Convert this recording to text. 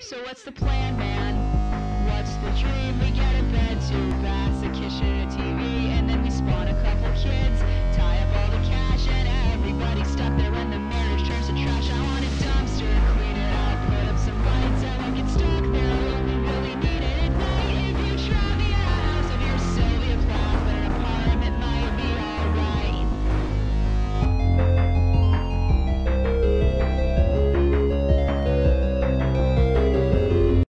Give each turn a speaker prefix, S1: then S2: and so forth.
S1: So what's the plan, man?